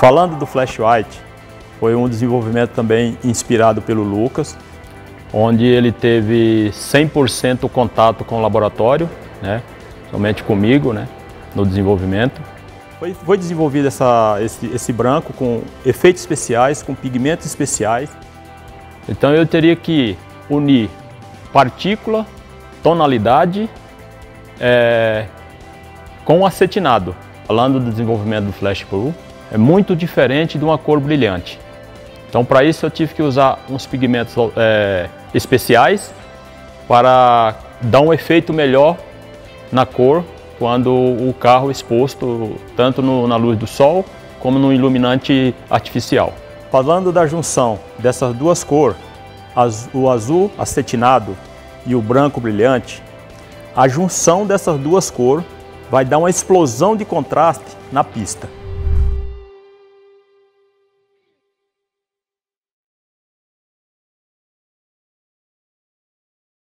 Falando do Flash White, foi um desenvolvimento também inspirado pelo Lucas, onde ele teve 100% contato com o laboratório, né, somente comigo, né, no desenvolvimento. Foi, foi desenvolvido essa, esse, esse branco com efeitos especiais, com pigmentos especiais. Então eu teria que unir partícula, tonalidade é, com acetinado. Falando do desenvolvimento do Flash Pro, é muito diferente de uma cor brilhante. Então para isso eu tive que usar uns pigmentos é, especiais para dar um efeito melhor na cor quando o carro é exposto tanto no, na luz do sol como no iluminante artificial. Falando da junção dessas duas cores, o azul acetinado e o branco brilhante, a junção dessas duas cores vai dar uma explosão de contraste na pista.